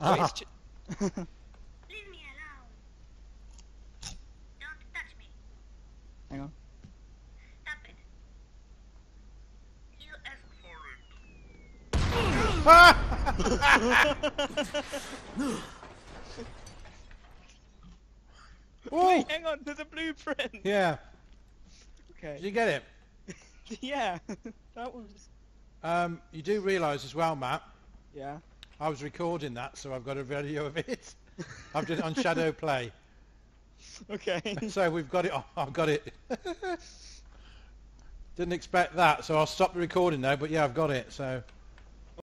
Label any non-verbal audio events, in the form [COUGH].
It's Ah. ch- [LAUGHS] Leave me alone. Don't touch me. Hang on. Stop it. You asked for it. Whoa! Hang on, there's a blueprint. Yeah. Okay. Did Okay. you get it? [LAUGHS] Yeah. [LAUGHS] that was. Um, you do realise as well, Matt, Yeah. I was recording that, so I've got a video of it. [LAUGHS] I've done it on ShadowPlay. Okay. [LAUGHS] So we've got it. Oh, I've got it. [LAUGHS] Didn't expect that, so I'll stop the recording now. But yeah, I've got it. So